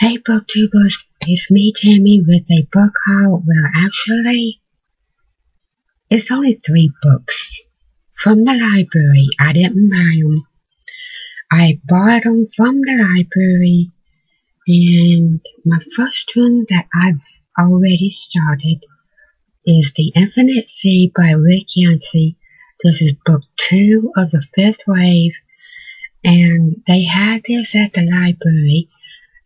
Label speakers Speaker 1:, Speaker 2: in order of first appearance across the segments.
Speaker 1: Hey booktubers, it's me Tammie with a book haul. Well actually, it's only three books from the library. I didn't buy them. I bought them from the library and my first one that I've already started is The Infinite Sea by Rick Yancey. This is book two of the fifth wave and they had this at the library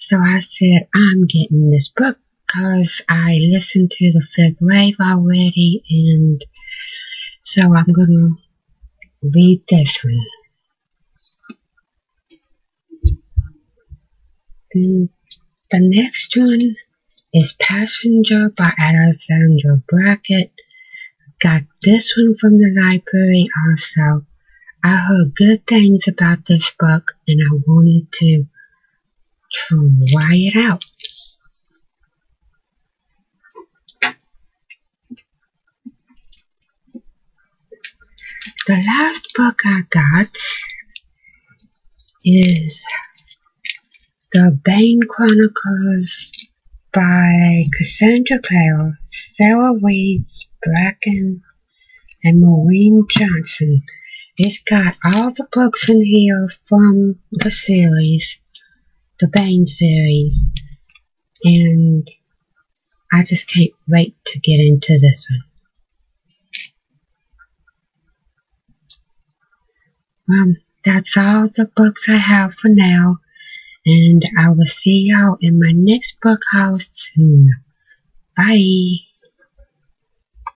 Speaker 1: so I said, I'm getting this book because I listened to the fifth wave already and so I'm going to read this one. The, next one is Passenger by Alexandra Bracken. Got this one from the library also. I heard good things about this book and I wanted to try it out. The last book I got is The Bane Chronicles by Cassandra Clare, Sarah Rees, Bracken, and Maureen Johnson. It's got all the books in here from the series the Bane series, and I just can't wait to get into this one. Well, that's all the books I have for now, and I will see y'all in my next book house soon. Bye.